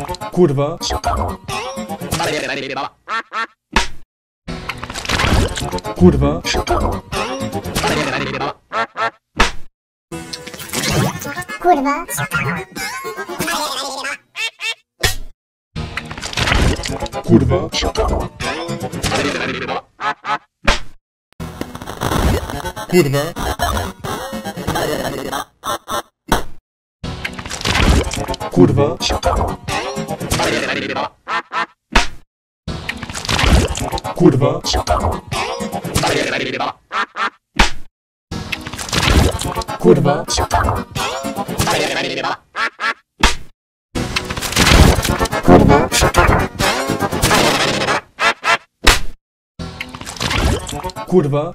Kurwa. Kurwa. kurwa, Kurwa. Kurwa. Kurwa. Kurwa. Kurwa. kurwa, Kurwa.